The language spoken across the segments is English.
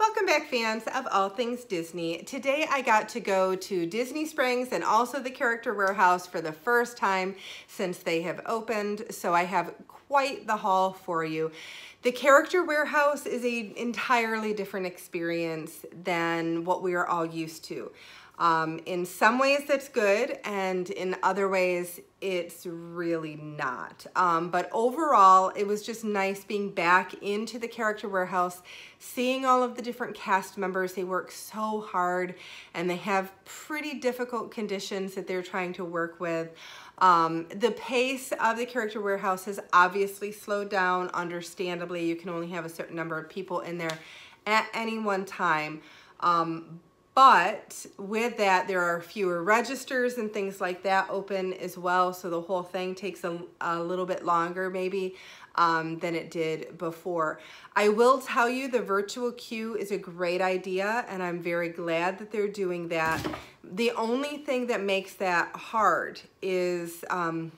Welcome back fans of all things Disney. Today I got to go to Disney Springs and also the Character Warehouse for the first time since they have opened. So I have quite the haul for you. The Character Warehouse is an entirely different experience than what we are all used to. Um, in some ways that's good and in other ways it's really not. Um, but overall it was just nice being back into the character warehouse, seeing all of the different cast members. They work so hard and they have pretty difficult conditions that they're trying to work with. Um, the pace of the character warehouse has obviously slowed down, understandably. You can only have a certain number of people in there at any one time. Um, but with that, there are fewer registers and things like that open as well. So the whole thing takes a, a little bit longer maybe um, than it did before. I will tell you the virtual queue is a great idea and I'm very glad that they're doing that. The only thing that makes that hard is um,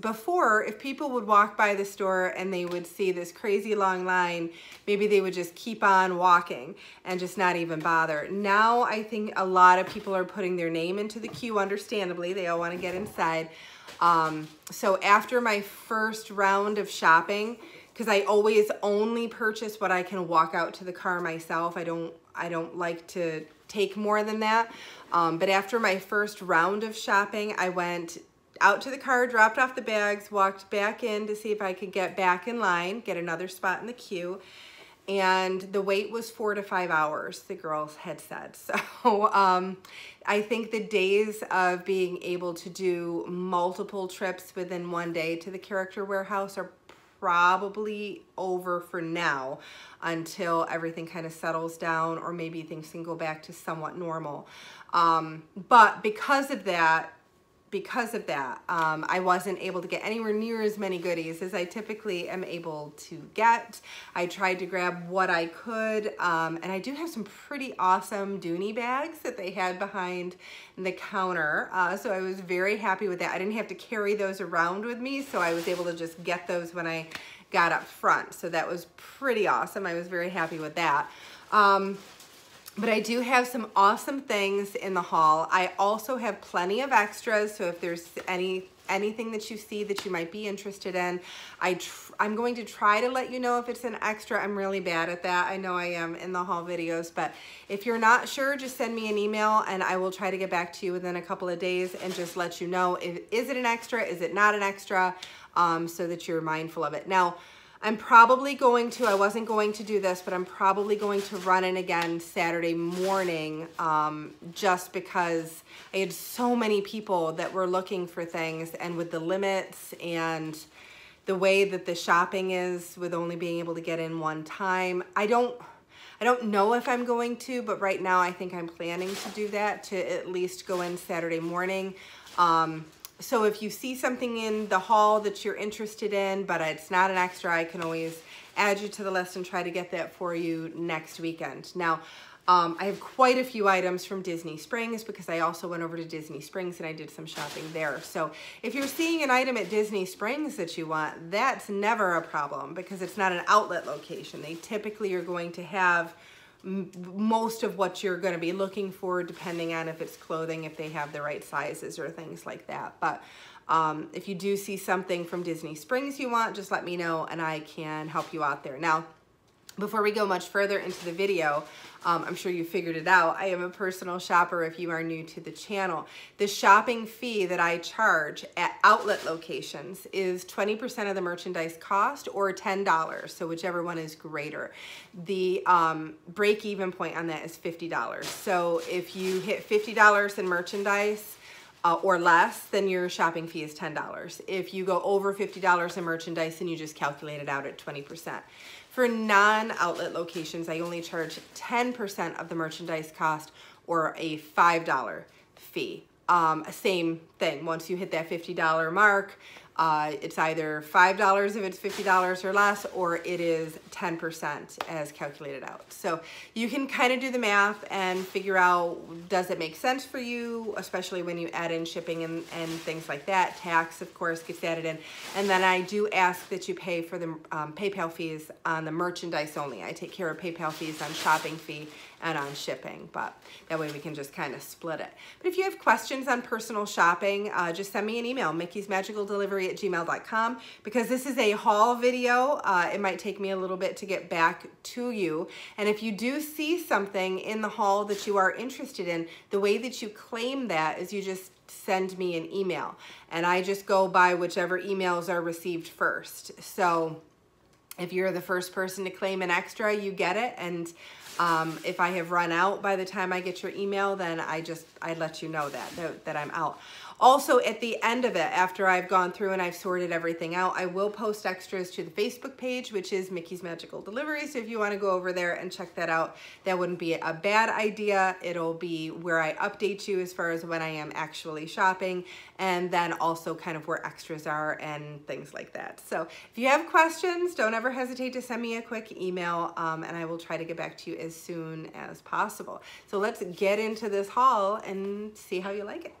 before, if people would walk by the store and they would see this crazy long line, maybe they would just keep on walking and just not even bother. Now I think a lot of people are putting their name into the queue, understandably. They all want to get inside. Um, so after my first round of shopping, because I always only purchase what I can walk out to the car myself. I don't I don't like to take more than that. Um, but after my first round of shopping, I went out to the car, dropped off the bags, walked back in to see if I could get back in line, get another spot in the queue. And the wait was four to five hours, the girls had said. So um, I think the days of being able to do multiple trips within one day to the character warehouse are probably over for now until everything kind of settles down or maybe things can go back to somewhat normal. Um, but because of that, because of that, um, I wasn't able to get anywhere near as many goodies as I typically am able to get. I tried to grab what I could, um, and I do have some pretty awesome Dooney bags that they had behind the counter, uh, so I was very happy with that. I didn't have to carry those around with me, so I was able to just get those when I got up front, so that was pretty awesome. I was very happy with that. Um, but I do have some awesome things in the haul. I also have plenty of extras, so if there's any anything that you see that you might be interested in, I I'm going to try to let you know if it's an extra. I'm really bad at that. I know I am in the haul videos, but if you're not sure, just send me an email and I will try to get back to you within a couple of days and just let you know, if, is it an extra, is it not an extra, um, so that you're mindful of it. Now, I'm probably going to, I wasn't going to do this, but I'm probably going to run it again Saturday morning um, just because I had so many people that were looking for things and with the limits and the way that the shopping is with only being able to get in one time, I don't, I don't know if I'm going to, but right now I think I'm planning to do that to at least go in Saturday morning. Um, so if you see something in the haul that you're interested in, but it's not an extra, I can always add you to the list and try to get that for you next weekend. Now, um, I have quite a few items from Disney Springs because I also went over to Disney Springs and I did some shopping there. So if you're seeing an item at Disney Springs that you want, that's never a problem because it's not an outlet location. They typically are going to have most of what you're going to be looking for depending on if it's clothing, if they have the right sizes or things like that. But um, if you do see something from Disney Springs you want, just let me know and I can help you out there. Now, before we go much further into the video, um, I'm sure you figured it out. I am a personal shopper if you are new to the channel. The shopping fee that I charge at outlet locations is 20% of the merchandise cost or $10, so whichever one is greater. The um, break-even point on that is $50. So if you hit $50 in merchandise, uh, or less, then your shopping fee is $10. If you go over $50 in merchandise, then you just calculate it out at 20%. For non-outlet locations, I only charge 10% of the merchandise cost or a $5 fee. Um, same thing, once you hit that $50 mark, uh, it's either $5 if it's $50 or less, or it is 10% as calculated out. So you can kind of do the math and figure out, does it make sense for you, especially when you add in shipping and, and things like that. Tax, of course, gets added in. And then I do ask that you pay for the um, PayPal fees on the merchandise only. I take care of PayPal fees on shopping fee and on shipping, but that way we can just kind of split it. But if you have questions on personal shopping, uh, just send me an email, Mickey's Magical Delivery at gmail.com. Because this is a haul video, uh, it might take me a little bit to get back to you. And if you do see something in the haul that you are interested in, the way that you claim that is you just send me an email. And I just go by whichever emails are received first. So if you're the first person to claim an extra, you get it. And um, if I have run out by the time I get your email, then I just, I let you know that, that, that I'm out. Also, at the end of it, after I've gone through and I've sorted everything out, I will post extras to the Facebook page, which is Mickey's Magical Delivery. So if you want to go over there and check that out, that wouldn't be a bad idea. It'll be where I update you as far as when I am actually shopping and then also kind of where extras are and things like that. So if you have questions, don't ever hesitate to send me a quick email um, and I will try to get back to you as soon as possible. So let's get into this haul and see how you like it.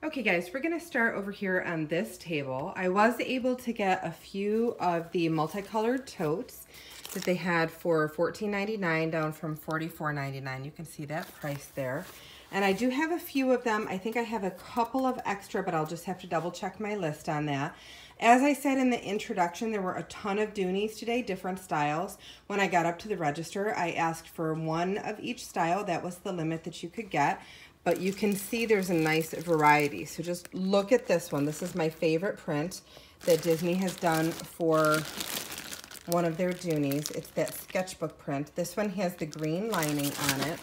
Okay guys, we're gonna start over here on this table. I was able to get a few of the multicolored totes that they had for $14.99 down from $44.99. You can see that price there. And I do have a few of them. I think I have a couple of extra, but I'll just have to double check my list on that. As I said in the introduction, there were a ton of Doonies today, different styles. When I got up to the register, I asked for one of each style. That was the limit that you could get but you can see there's a nice variety. So just look at this one. This is my favorite print that Disney has done for one of their Doonies. It's that sketchbook print. This one has the green lining on it.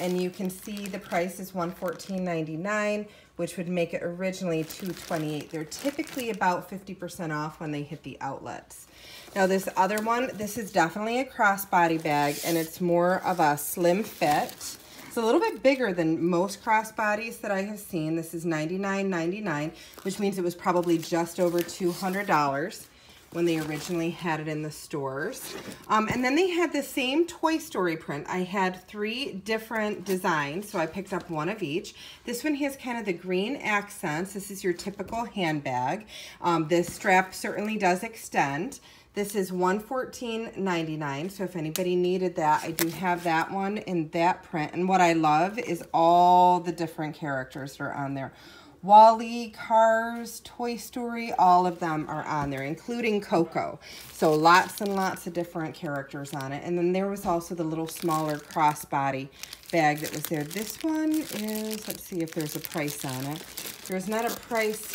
And you can see the price is $114.99, which would make it originally 228. They're typically about 50% off when they hit the outlets. Now this other one, this is definitely a crossbody bag, and it's more of a slim fit. It's a little bit bigger than most crossbodies that I have seen. This is $99.99, which means it was probably just over $200 when they originally had it in the stores. Um, and then they had the same Toy Story print. I had three different designs, so I picked up one of each. This one has kind of the green accents. This is your typical handbag. Um, this strap certainly does extend. This is $114.99, so if anybody needed that, I do have that one in that print. And what I love is all the different characters that are on there. WALL-E, Cars, Toy Story, all of them are on there, including Coco. So lots and lots of different characters on it. And then there was also the little smaller crossbody bag that was there. This one is, let's see if there's a price on it. There's not a price,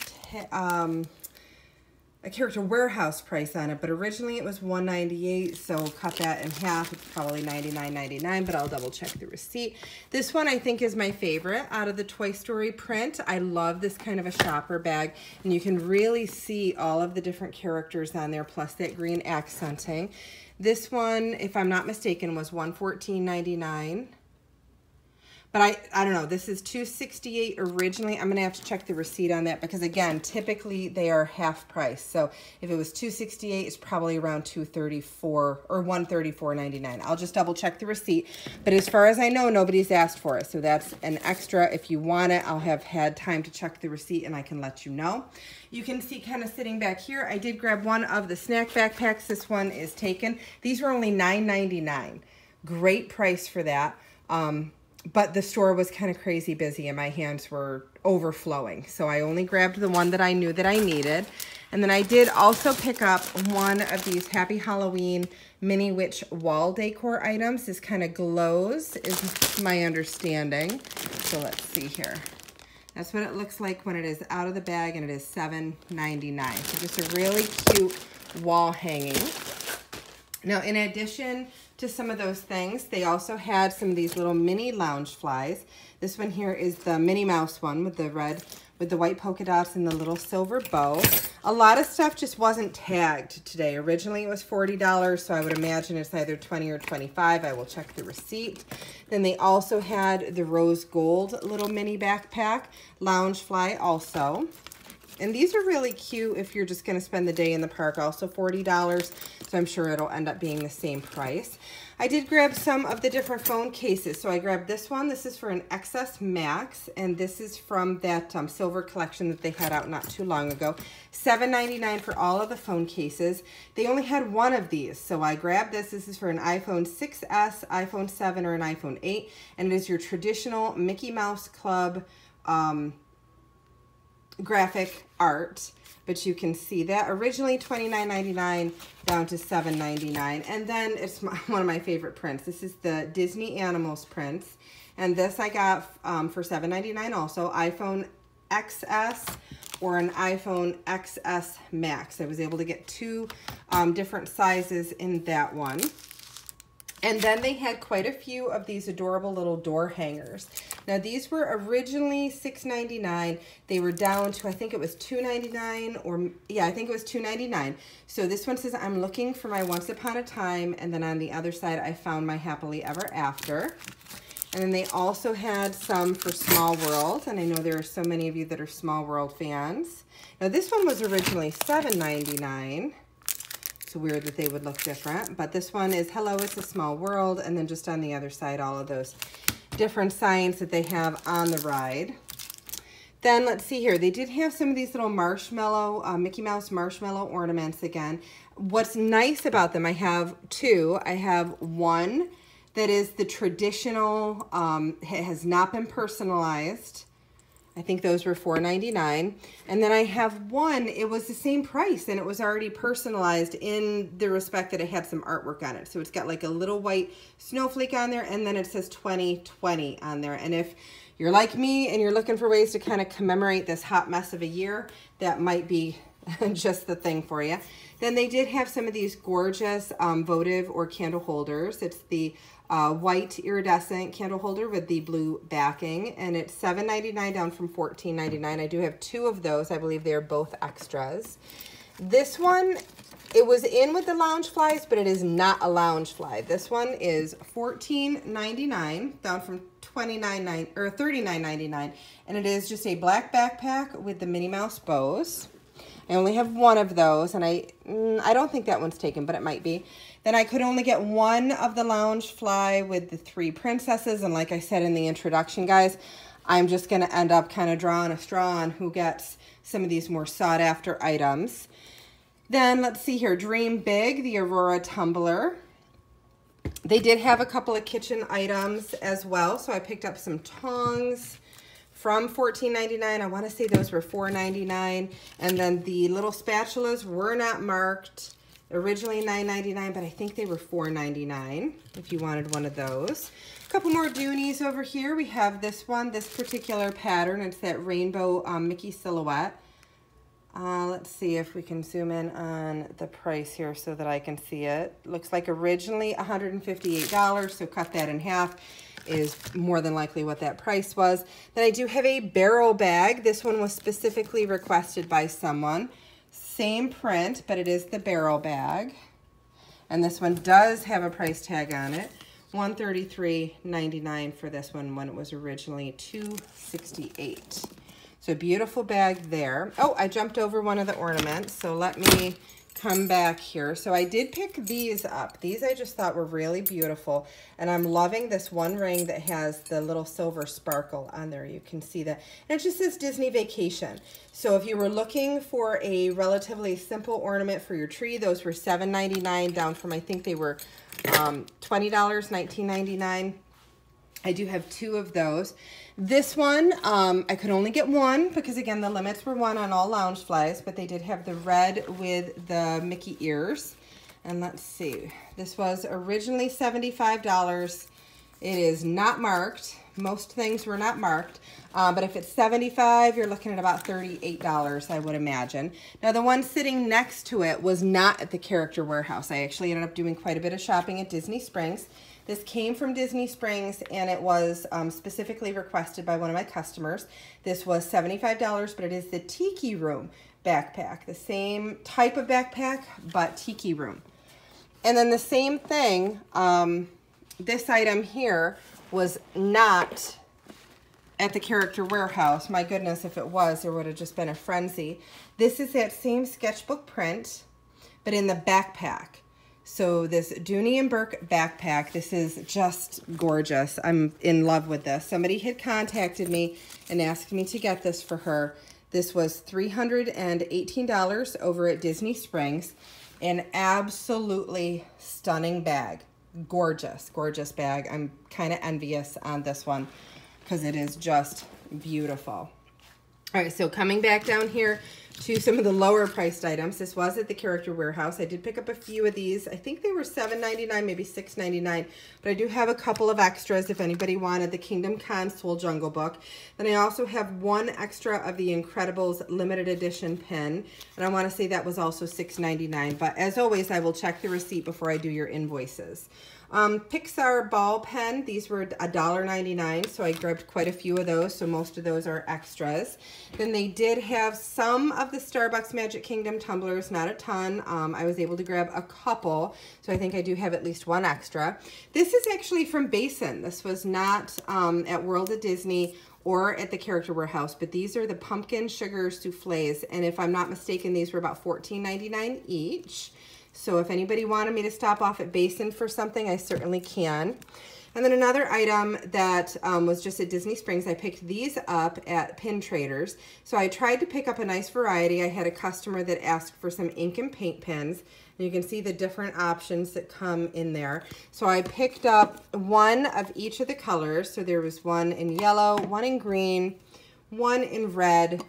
um, a character warehouse price on it, but originally it was 198 so cut that in half. It's probably 99.99, but I'll double check the receipt. This one I think is my favorite out of the Toy Story print. I love this kind of a shopper bag, and you can really see all of the different characters on there, plus that green accenting. This one, if I'm not mistaken, was 114.99. But I, I don't know, this is 268 originally. I'm gonna have to check the receipt on that because again, typically they are half price. So if it was 268, it's probably around 234 or 134.99. I'll just double check the receipt. But as far as I know, nobody's asked for it. So that's an extra. If you want it, I'll have had time to check the receipt and I can let you know. You can see kind of sitting back here, I did grab one of the snack backpacks. This one is taken. These were only $9.99. Great price for that. Um, but the store was kind of crazy busy and my hands were overflowing. So I only grabbed the one that I knew that I needed. And then I did also pick up one of these Happy Halloween Mini Witch wall decor items. This kind of glows is my understanding. So let's see here. That's what it looks like when it is out of the bag and it is $7.99. So just a really cute wall hanging. Now in addition to some of those things. They also had some of these little mini Loungeflies. This one here is the Minnie Mouse one with the red, with the white polka dots and the little silver bow. A lot of stuff just wasn't tagged today. Originally it was $40, so I would imagine it's either 20 or 25. I will check the receipt. Then they also had the rose gold little mini backpack, Loungefly also. And these are really cute if you're just going to spend the day in the park. Also $40, so I'm sure it'll end up being the same price. I did grab some of the different phone cases. So I grabbed this one. This is for an XS Max, and this is from that um, silver collection that they had out not too long ago. $7.99 for all of the phone cases. They only had one of these, so I grabbed this. This is for an iPhone 6S, iPhone 7, or an iPhone 8, and it is your traditional Mickey Mouse Club um, graphic art but you can see that. Originally $29.99 down to $7.99 and then it's my, one of my favorite prints. This is the Disney Animals prints. And this I got um, for $7.99 also. iPhone XS or an iPhone XS Max. I was able to get two um, different sizes in that one. And then they had quite a few of these adorable little door hangers. Now these were originally $6.99. They were down to, I think it was $2.99 or, yeah, I think it was $2.99. So this one says, I'm looking for my Once Upon a Time. And then on the other side, I found my Happily Ever After. And then they also had some for Small World. And I know there are so many of you that are Small World fans. Now this one was originally $7.99. It's weird that they would look different, but this one is Hello, It's a Small World, and then just on the other side, all of those different signs that they have on the ride. Then let's see here. They did have some of these little marshmallow, uh, Mickey Mouse marshmallow ornaments again. What's nice about them, I have two. I have one that is the traditional, um, it has not been personalized. I think those were $4.99. And then I have one, it was the same price and it was already personalized in the respect that it had some artwork on it. So it's got like a little white snowflake on there and then it says 2020 on there. And if you're like me and you're looking for ways to kind of commemorate this hot mess of a year, that might be just the thing for you. Then they did have some of these gorgeous um, votive or candle holders. It's the uh, white iridescent candle holder with the blue backing, and it's $7.99 down from $14.99. I do have two of those. I believe they are both extras. This one, it was in with the Loungeflies, but it is not a Loungefly. This one is $14.99 down from $29.99 or $39.99, and it is just a black backpack with the Minnie Mouse bows. I only have one of those, and I mm, I don't think that one's taken, but it might be. Then I could only get one of the Loungefly with the three princesses, and like I said in the introduction, guys, I'm just going to end up kind of drawing a straw on who gets some of these more sought-after items. Then let's see here, Dream Big, the Aurora Tumbler. They did have a couple of kitchen items as well, so I picked up some tongs, from $14.99. I want to say those were $4.99. And then the little spatulas were not marked. Originally $9.99, but I think they were $4.99 if you wanted one of those. A couple more Doonies over here. We have this one, this particular pattern. It's that rainbow um, Mickey silhouette. Uh, let's see if we can zoom in on the price here so that I can see it. Looks like originally $158, so cut that in half is more than likely what that price was. Then I do have a barrel bag. This one was specifically requested by someone. Same print, but it is the barrel bag. And this one does have a price tag on it. $133.99 for this one when it was originally 268. So beautiful bag there. Oh, I jumped over one of the ornaments, so let me come back here. So I did pick these up. These I just thought were really beautiful. And I'm loving this one ring that has the little silver sparkle on there. You can see that. And it just says Disney Vacation. So if you were looking for a relatively simple ornament for your tree, those were $7.99 down from, I think they were um, $20, $19.99. I do have two of those. This one, um, I could only get one because again, the limits were one on all Loungeflies, but they did have the red with the Mickey ears. And let's see, this was originally $75. It is not marked. Most things were not marked. Uh, but if it's 75 you're looking at about $38, I would imagine. Now, the one sitting next to it was not at the Character Warehouse. I actually ended up doing quite a bit of shopping at Disney Springs. This came from Disney Springs and it was um, specifically requested by one of my customers. This was $75, but it is the Tiki Room backpack. The same type of backpack, but Tiki Room. And then the same thing, um, this item here was not at the Character Warehouse. My goodness, if it was, there would have just been a frenzy. This is that same sketchbook print, but in the backpack. So this Dooney and Bourke backpack, this is just gorgeous. I'm in love with this. Somebody had contacted me and asked me to get this for her. This was $318 over at Disney Springs. An absolutely stunning bag. Gorgeous, gorgeous bag. I'm kind of envious on this one because it is just beautiful. All right, so coming back down here to some of the lower priced items. This was at the Character Warehouse. I did pick up a few of these. I think they were $7.99, maybe $6.99, but I do have a couple of extras if anybody wanted the Kingdom Console Jungle Book. Then I also have one extra of the Incredibles limited edition pen, and I want to say that was also $6.99, but as always, I will check the receipt before I do your invoices. Um, Pixar ball pen, these were $1.99, so I grabbed quite a few of those, so most of those are extras. Then they did have some of the Starbucks Magic Kingdom tumblers, not a ton. Um, I was able to grab a couple, so I think I do have at least one extra. This is actually from Basin. This was not um, at World of Disney or at the Character Warehouse, but these are the pumpkin sugar souffles, and if I'm not mistaken, these were about $14.99 each. So if anybody wanted me to stop off at Basin for something, I certainly can. And then another item that um, was just at Disney Springs, I picked these up at Pin Traders. So I tried to pick up a nice variety. I had a customer that asked for some ink and paint pens. And you can see the different options that come in there. So I picked up one of each of the colors. So there was one in yellow, one in green, one in red,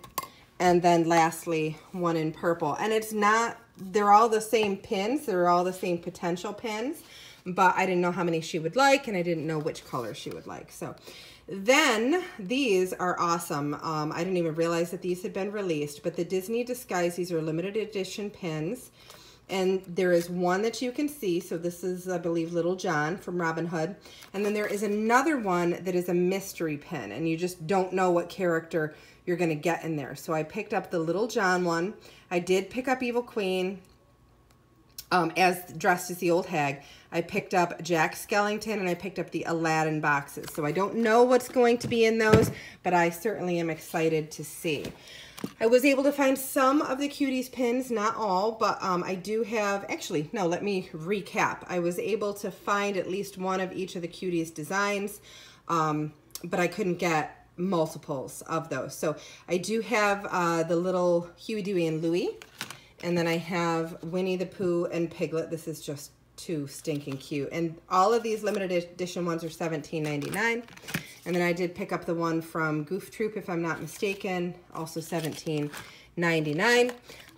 and then lastly, one in purple. And it's not they're all the same pins. They're all the same potential pins, but I didn't know how many she would like and I didn't know which color she would like. So then these are awesome. Um, I didn't even realize that these had been released, but the Disney Disguise, these are limited edition pins. And there is one that you can see. So this is, I believe, Little John from Robin Hood. And then there is another one that is a mystery pin. And you just don't know what character you're going to get in there. So I picked up the Little John one. I did pick up Evil Queen um, as dressed as the old hag. I picked up Jack Skellington and I picked up the Aladdin boxes. So I don't know what's going to be in those, but I certainly am excited to see. I was able to find some of the Cuties pins, not all, but um, I do have, actually, no, let me recap. I was able to find at least one of each of the Cuties designs, um, but I couldn't get multiples of those. So I do have uh, the little Huey, Dewey, and Louie. And then I have Winnie the Pooh and Piglet. This is just too stinking cute. And all of these limited edition ones are $17.99. And then I did pick up the one from Goof Troop, if I'm not mistaken, also $17.99.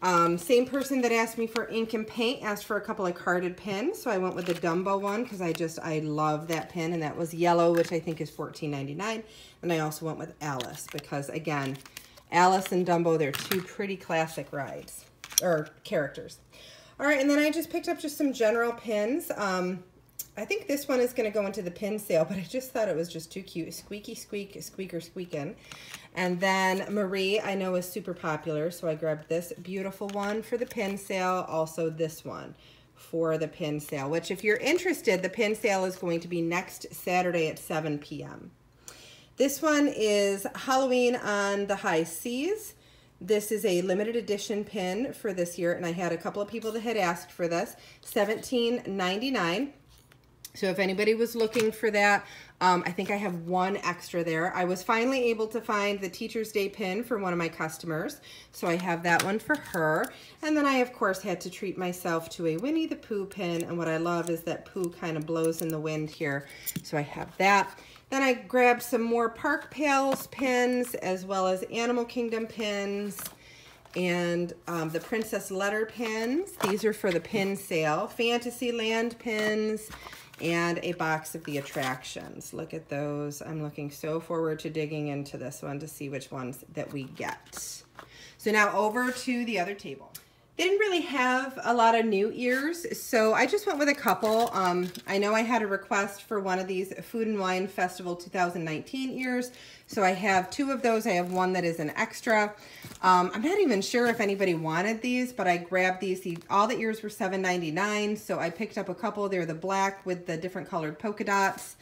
Um, same person that asked me for ink and paint asked for a couple of carded pins. So I went with the Dumbo one because I just, I love that pin. And that was yellow, which I think is $14.99. And I also went with Alice because, again, Alice and Dumbo, they're two pretty classic rides or characters. All right, and then I just picked up just some general pins. Um, I think this one is going to go into the pin sale, but I just thought it was just too cute. Squeaky squeak, squeaker squeaking. And then Marie, I know is super popular, so I grabbed this beautiful one for the pin sale. Also this one for the pin sale, which if you're interested, the pin sale is going to be next Saturday at 7 p.m. This one is Halloween on the High Seas. This is a limited edition pin for this year, and I had a couple of people that had asked for this. $17.99. So if anybody was looking for that, um, I think I have one extra there. I was finally able to find the Teacher's Day pin for one of my customers. So I have that one for her. And then I, of course, had to treat myself to a Winnie the Pooh pin. And what I love is that Pooh kind of blows in the wind here. So I have that. Then I grabbed some more Park Pals pins as well as Animal Kingdom pins and um, the Princess Letter pins. These are for the pin sale. Fantasyland pins and a box of the attractions. Look at those. I'm looking so forward to digging into this one to see which ones that we get. So now over to the other table. They didn't really have a lot of new ears, so I just went with a couple. Um, I know I had a request for one of these Food and Wine Festival 2019 ears, so I have two of those. I have one that is an extra. Um, I'm not even sure if anybody wanted these, but I grabbed these. All the ears were $7.99, so I picked up a couple. They're the black with the different colored polka dots.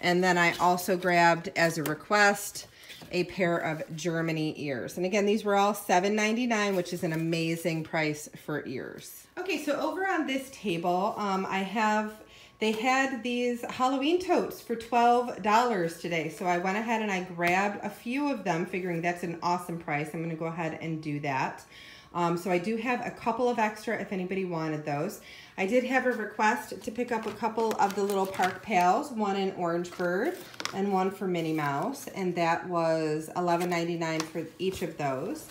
And then I also grabbed, as a request, a pair of Germany ears. And again, these were all $7.99, which is an amazing price for ears. Okay, so over on this table, um, I have they had these Halloween totes for $12 today. So I went ahead and I grabbed a few of them, figuring that's an awesome price. I'm going to go ahead and do that. Um, so I do have a couple of extra if anybody wanted those. I did have a request to pick up a couple of the little Park Pals, one in Orange Bird and one for Minnie Mouse, and that was $11.99 for each of those.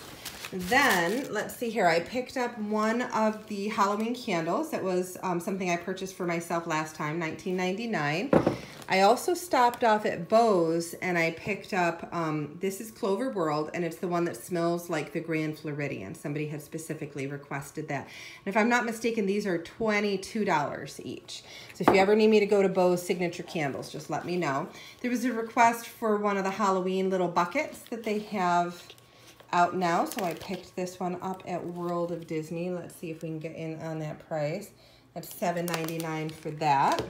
Then, let's see here, I picked up one of the Halloween candles. That was um, something I purchased for myself last time, 19.99. I also stopped off at Bo's and I picked up, um, this is Clover World, and it's the one that smells like the Grand Floridian. Somebody had specifically requested that. And if I'm not mistaken, these are $22 each. So if you ever need me to go to Bo's Signature Candles, just let me know. There was a request for one of the Halloween little buckets that they have out now. So I picked this one up at World of Disney. Let's see if we can get in on that price. That's $7.99 for that.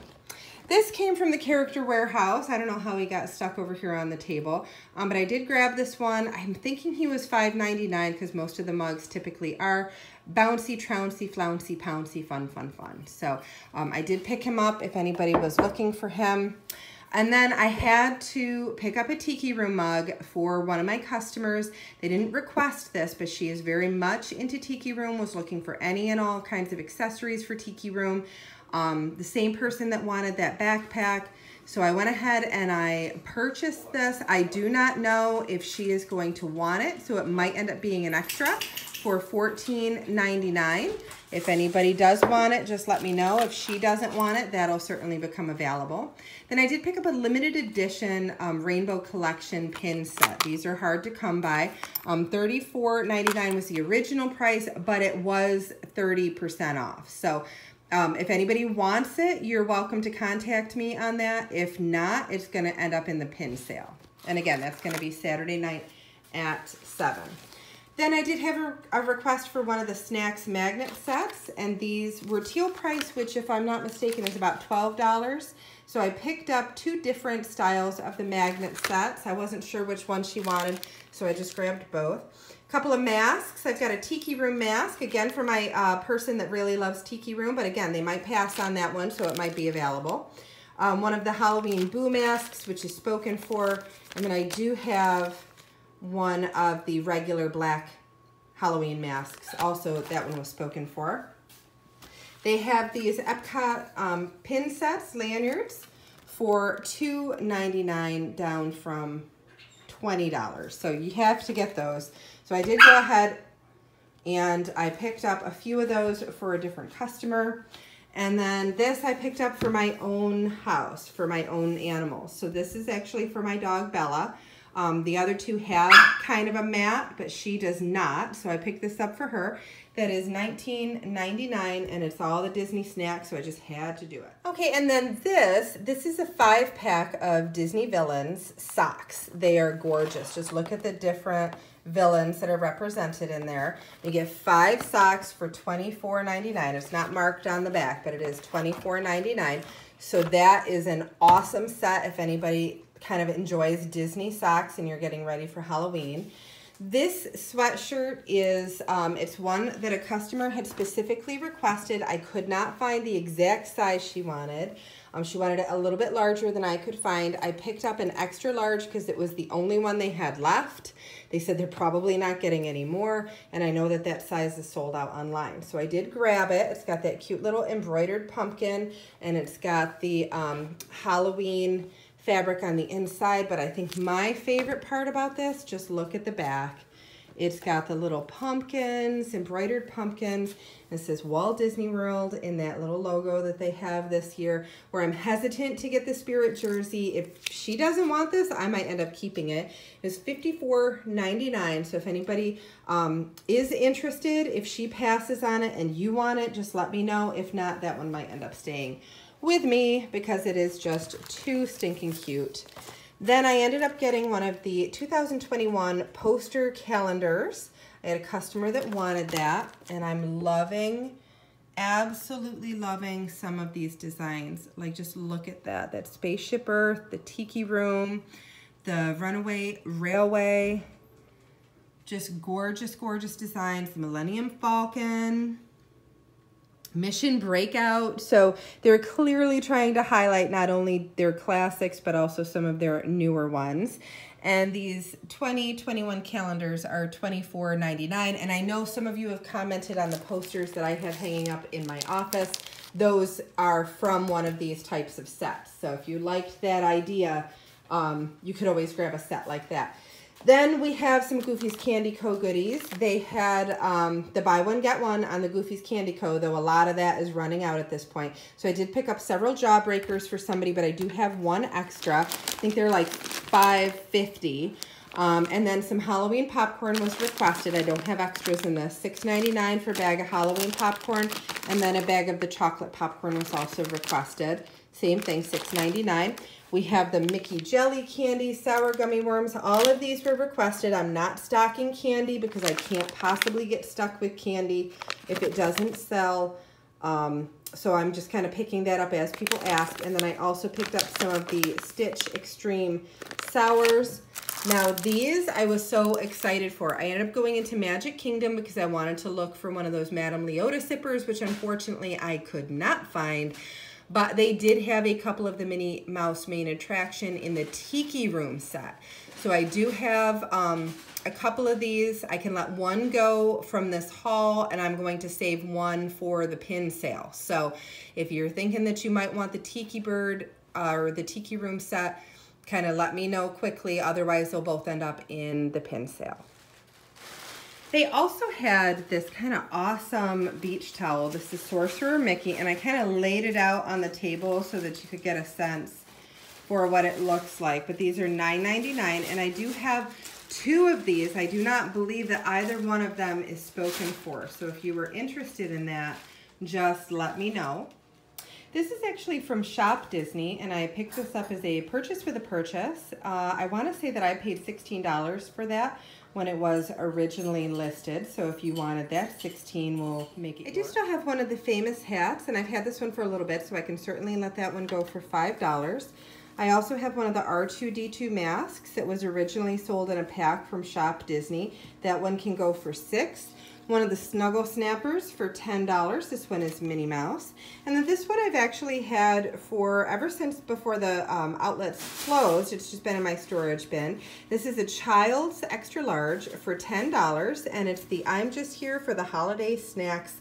This came from the Character Warehouse. I don't know how he got stuck over here on the table, um, but I did grab this one. I'm thinking he was $5.99 because most of the mugs typically are bouncy, trouncy, flouncy, pouncy, fun, fun, fun. So um, I did pick him up if anybody was looking for him. And then I had to pick up a Tiki Room mug for one of my customers. They didn't request this, but she is very much into Tiki Room, was looking for any and all kinds of accessories for Tiki Room. Um, the same person that wanted that backpack. So I went ahead and I purchased this. I do not know if she is going to want it, so it might end up being an extra for $14.99. If anybody does want it, just let me know. If she doesn't want it, that'll certainly become available. Then I did pick up a limited edition um, Rainbow Collection pin set. These are hard to come by. Um, $34.99 was the original price, but it was 30% off. So um, if anybody wants it, you're welcome to contact me on that. If not, it's going to end up in the pin sale. And again, that's going to be Saturday night at 7. Then I did have a, a, request for one of the snacks magnet sets, and these were teal price, which if I'm not mistaken is about $12. So I picked up two different styles of the magnet sets. I wasn't sure which one she wanted, so I just grabbed both. A couple of masks. I've got a Tiki Room mask, again for my uh, person that really loves Tiki Room, but again, they might pass on that one, so it might be available. Um, one of the Halloween Boo masks, which is spoken for, and then I do have one of the regular black Halloween masks. Also, that one was spoken for. They have these Epcot um, pin sets, lanyards, for $2.99 down from $20. So you have to get those. So I did go ahead and I picked up a few of those for a different customer. And then this I picked up for my own house, for my own animals. So this is actually for my dog Bella. Um, the other two have kind of a mat, but she does not. So I picked this up for her. That is $19.99 and it's all the Disney snacks, so I just had to do it. Okay, and then this, this is a five pack of Disney Villains socks. They are gorgeous. Just look at the different villains that are represented in there. You get five socks for $24.99. It's not marked on the back, but it is $24.99. So that is an awesome set if anybody kind of enjoys Disney socks and you're getting ready for Halloween. This sweatshirt is, um, it's one that a customer had specifically requested. I could not find the exact size she wanted. Um, she wanted it a little bit larger than I could find. I picked up an extra large because it was the only one they had left. They said they're probably not getting any more, and I know that that size is sold out online. So I did grab it. It's got that cute little embroidered pumpkin, and it's got the um, Halloween fabric on the inside, but I think my favorite part about this, just look at the back. It's got the little pumpkins, embroidered pumpkins. It says Walt Disney World in that little logo that they have this year, where I'm hesitant to get the Spirit jersey. If she doesn't want this, I might end up keeping it. It's $54.99, so if anybody um, is interested, if she passes on it and you want it, just let me know. If not, that one might end up staying with me because it is just too stinking cute. Then I ended up getting one of the 2021 poster calendars. I had a customer that wanted that, and I'm loving, absolutely loving some of these designs. Like, just look at that. That Spaceship Earth, the Tiki Room, the Runaway Railway. Just gorgeous, gorgeous designs. The Millennium Falcon. Mission Breakout. So they're clearly trying to highlight not only their classics, but also some of their newer ones. And these 2021 calendars are $24.99. And I know some of you have commented on the posters that I have hanging up in my office. Those are from one of these types of sets. So if you liked that idea, um, you could always grab a set like that. Then we have some Goofy's Candy Co. goodies. They had um, the buy one, get one on the Goofy's Candy Co., though a lot of that is running out at this point. So I did pick up several Jawbreakers for somebody, but I do have one extra. I think they're like five fifty. Um, and then some Halloween popcorn was requested. I don't have extras in this. $6.99 for a bag of Halloween popcorn. And then a bag of the chocolate popcorn was also requested. Same thing, $6.99. We have the Mickey Jelly Candy, Sour Gummy Worms. All of these were requested. I'm not stocking candy because I can't possibly get stuck with candy if it doesn't sell. Um, so I'm just kind of picking that up as people ask. And then I also picked up some of the Stitch Extreme Sours. Now these I was so excited for. I ended up going into Magic Kingdom because I wanted to look for one of those Madame Leota sippers, which unfortunately I could not find. But they did have a couple of the Minnie Mouse main attraction in the Tiki Room set. So I do have um, a couple of these. I can let one go from this haul and I'm going to save one for the pin sale. So if you're thinking that you might want the Tiki Bird uh, or the Tiki Room set, kind of let me know quickly. Otherwise, they'll both end up in the pin sale. They also had this kind of awesome beach towel. This is Sorcerer Mickey, and I kind of laid it out on the table so that you could get a sense for what it looks like. But these are $9.99, and I do have two of these. I do not believe that either one of them is spoken for. So if you were interested in that, just let me know. This is actually from Shop Disney, and I picked this up as a purchase with a purchase. Uh, I want to say that I paid $16 for that when it was originally listed. So if you wanted that, 16 will make it I do still have one of the famous hats, and I've had this one for a little bit, so I can certainly let that one go for $5. I also have one of the R2-D2 masks that was originally sold in a pack from Shop Disney. That one can go for 6 one of the Snuggle Snappers for $10. This one is Minnie Mouse. And then this one I've actually had for ever since before the um, outlets closed. It's just been in my storage bin. This is a child's extra large for $10 and it's the I'm Just Here for the Holiday Snacks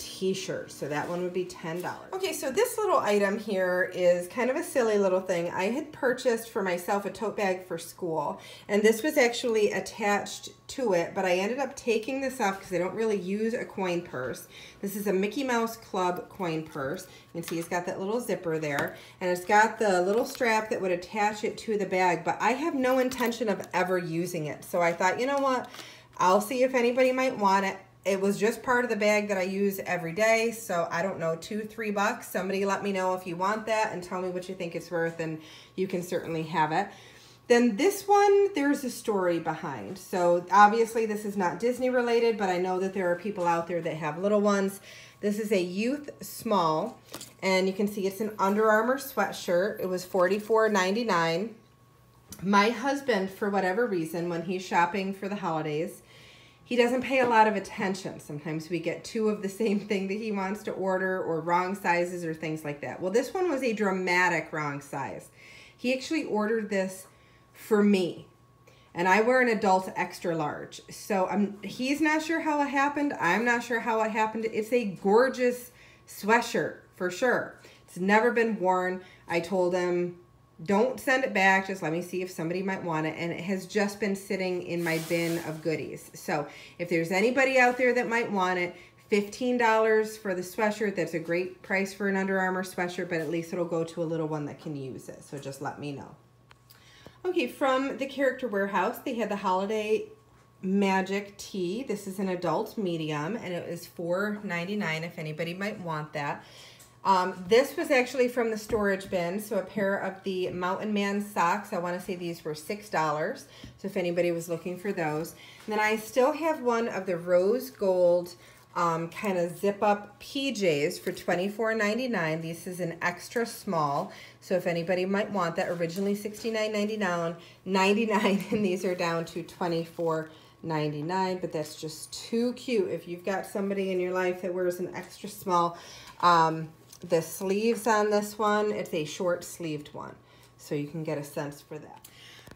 t-shirt. So that one would be $10. Okay, so this little item here is kind of a silly little thing. I had purchased for myself a tote bag for school, and this was actually attached to it, but I ended up taking this off because I don't really use a coin purse. This is a Mickey Mouse Club coin purse. You can see it's got that little zipper there, and it's got the little strap that would attach it to the bag, but I have no intention of ever using it. So I thought, you know what? I'll see if anybody might want it it was just part of the bag that I use every day. So I don't know, two, three bucks. Somebody let me know if you want that and tell me what you think it's worth and you can certainly have it. Then this one, there's a story behind. So obviously this is not Disney related, but I know that there are people out there that have little ones. This is a youth small and you can see it's an Under Armour sweatshirt. It was $44.99. My husband, for whatever reason, when he's shopping for the holidays, he doesn't pay a lot of attention. Sometimes we get two of the same thing that he wants to order or wrong sizes or things like that. Well, this one was a dramatic wrong size. He actually ordered this for me. And I wear an adult extra large. So I'm, he's not sure how it happened. I'm not sure how it happened. It's a gorgeous sweatshirt for sure. It's never been worn. I told him don't send it back. Just let me see if somebody might want it. And it has just been sitting in my bin of goodies. So if there's anybody out there that might want it, $15 for the sweatshirt. That's a great price for an Under Armour sweatshirt, but at least it'll go to a little one that can use it. So just let me know. Okay, from the Character Warehouse, they had the Holiday Magic Tee. This is an adult medium, and it is $4.99 if anybody might want that. Um, this was actually from the storage bin, so a pair of the Mountain Man socks. I want to say these were $6, so if anybody was looking for those. And then I still have one of the rose gold um, kind of zip up PJs for $24.99. This is an extra small. So if anybody might want that, originally $69.99, 99 and these are down to $24.99. But that's just too cute. If you've got somebody in your life that wears an extra small, um, the sleeves on this one, it's a short sleeved one. So you can get a sense for that.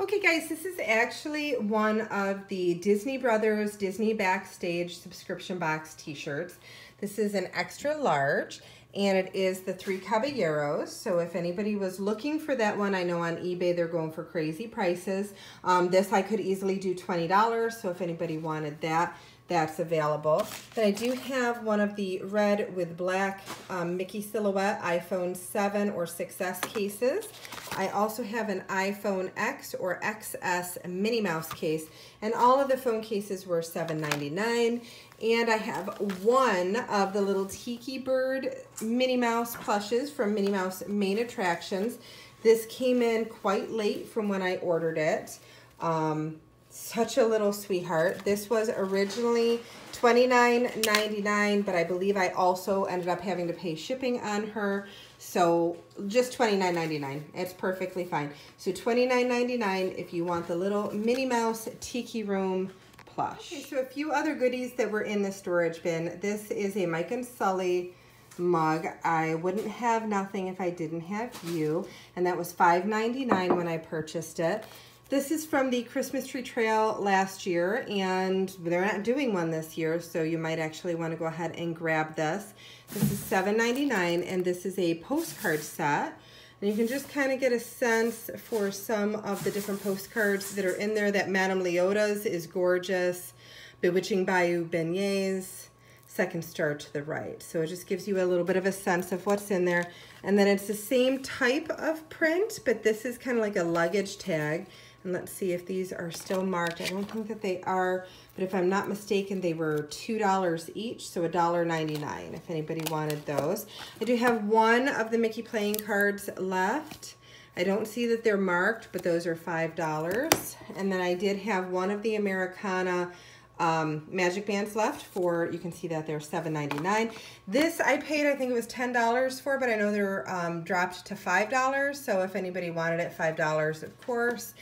Okay guys, this is actually one of the Disney Brothers Disney Backstage subscription box t-shirts. This is an extra large and it is the Three Caballeros. So if anybody was looking for that one, I know on eBay they're going for crazy prices. Um, this I could easily do $20, so if anybody wanted that, that's available. Then I do have one of the red with black um, Mickey silhouette iPhone 7 or 6S cases. I also have an iPhone X or XS Minnie Mouse case, and all of the phone cases were $7.99. And I have one of the little Tiki Bird Minnie Mouse plushes from Minnie Mouse Main Attractions. This came in quite late from when I ordered it. Um, such a little sweetheart. This was originally $29.99, but I believe I also ended up having to pay shipping on her. So just $29.99. It's perfectly fine. So $29.99 if you want the little Minnie Mouse Tiki Room plush. Okay, so a few other goodies that were in the storage bin. This is a Mike and Sully mug. I wouldn't have nothing if I didn't have you. And that was $5.99 when I purchased it. This is from the Christmas Tree Trail last year, and they're not doing one this year, so you might actually want to go ahead and grab this. This is $7.99, and this is a postcard set. And you can just kind of get a sense for some of the different postcards that are in there. That Madame Leota's is gorgeous. Bewitching Bayou Beignets, second star to the right. So it just gives you a little bit of a sense of what's in there. And then it's the same type of print, but this is kind of like a luggage tag. And let's see if these are still marked. I don't think that they are, but if I'm not mistaken, they were $2 each, so $1.99 if anybody wanted those. I do have one of the Mickey playing cards left. I don't see that they're marked, but those are $5. And then I did have one of the Americana um, magic bands left for, you can see that they're $7.99. This I paid, I think it was $10 for, but I know they're um, dropped to $5. So if anybody wanted it, $5 of course.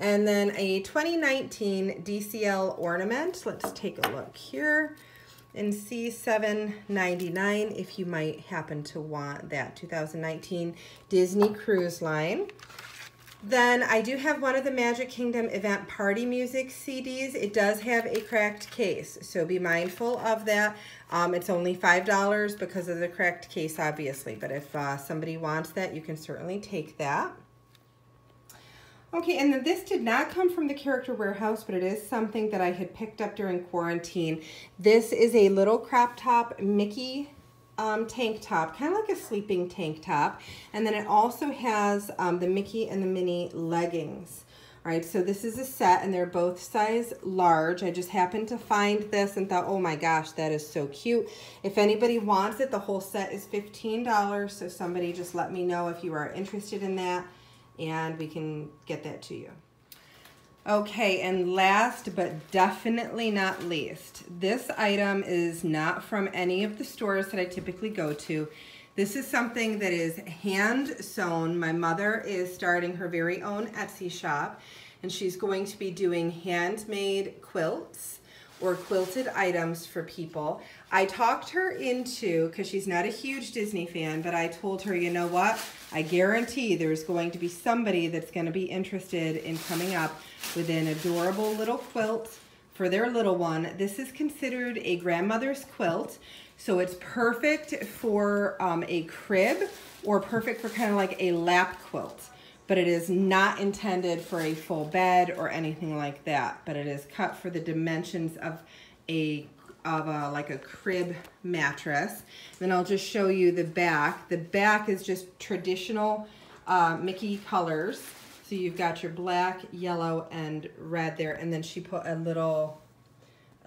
And then a 2019 DCL ornament. Let's take a look here and see 7.99 if you might happen to want that 2019 Disney Cruise Line. Then I do have one of the Magic Kingdom Event Party Music CDs. It does have a cracked case, so be mindful of that. Um, it's only $5 because of the cracked case, obviously, but if uh, somebody wants that, you can certainly take that. Okay, and then this did not come from the Character Warehouse, but it is something that I had picked up during quarantine. This is a little crop top Mickey um, tank top, kind of like a sleeping tank top. And then it also has um, the Mickey and the Minnie leggings. All right, so this is a set and they're both size large. I just happened to find this and thought, oh my gosh, that is so cute. If anybody wants it, the whole set is $15. So somebody just let me know if you are interested in that and we can get that to you. Okay, and last but definitely not least, this item is not from any of the stores that I typically go to. This is something that is hand sewn. My mother is starting her very own Etsy shop and she's going to be doing handmade quilts or quilted items for people. I talked her into, because she's not a huge Disney fan, but I told her, you know what? I guarantee there's going to be somebody that's going to be interested in coming up with an adorable little quilt for their little one. This is considered a grandmother's quilt, so it's perfect for um, a crib or perfect for kind of like a lap quilt but it is not intended for a full bed or anything like that. But it is cut for the dimensions of a of a like a crib mattress. Then I'll just show you the back. The back is just traditional uh, Mickey colors. So you've got your black, yellow, and red there. And then she put a little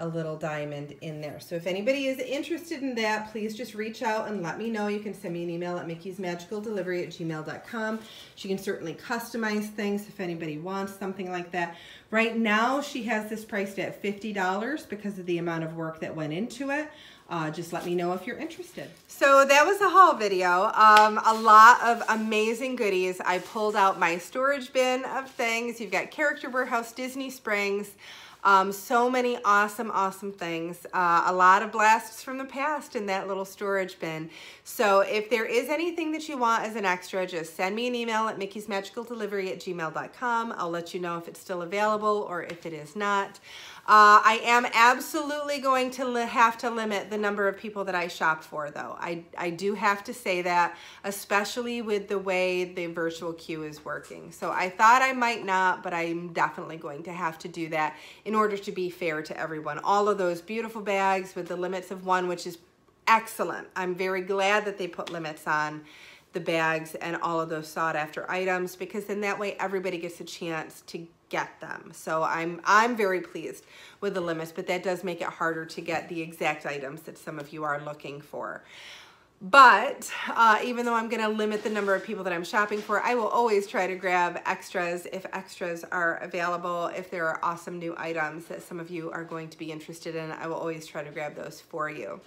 a little diamond in there. So if anybody is interested in that, please just reach out and let me know. You can send me an email at mickey'smagicaldelivery at gmail.com. She can certainly customize things if anybody wants something like that. Right now, she has this priced at $50 because of the amount of work that went into it. uh, just let me know if you're interested. So that was a haul video. Um, a lot of amazing goodies. I pulled out my storage bin of things. You've got Character Warehouse, Disney Springs, um, so many awesome, awesome things. Uh, a lot of blasts from the past in that little storage bin. So if there is anything that you want as an extra, just send me an email at mickey'smagicaldelivery at gmail.com. I'll let you know if it's still available or if it is not. Uh, I am absolutely going to have to limit the number of people that I shop for though. I, I do have to say that, especially with the way the virtual queue is working. So I thought I might not, but I'm definitely going to have to do that in order to be fair to everyone. All of those beautiful bags with the limits of one, which is excellent. I'm very glad that they put limits on the bags and all of those sought after items because then that way everybody gets a chance to get them. So I'm, I'm very pleased with the limits, but that does make it harder to get the exact items that some of you are looking for. But uh, even though I'm gonna limit the number of people that I'm shopping for, I will always try to grab extras if extras are available. If there are awesome new items that some of you are going to be interested in, I will always try to grab those for you.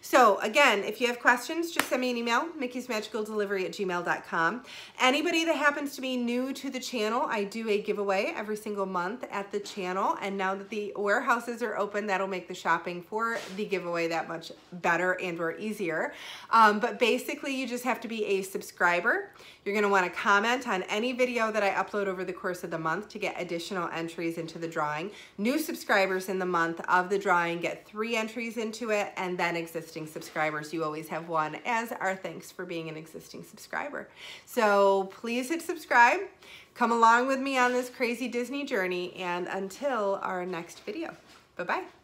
So again, if you have questions, just send me an email, mickey'smagicaldelivery at gmail.com. Anybody that happens to be new to the channel, I do a giveaway every single month at the channel. And now that the warehouses are open, that'll make the shopping for the giveaway that much better and or easier. Um, but basically you just have to be a subscriber. You're gonna wanna comment on any video that I upload over the course of the month to get additional entries into the drawing. New subscribers in the month of the drawing get three entries into it and then existing subscribers, you always have one as our thanks for being an existing subscriber. So please hit subscribe. Come along with me on this crazy Disney journey and until our next video. Bye-bye.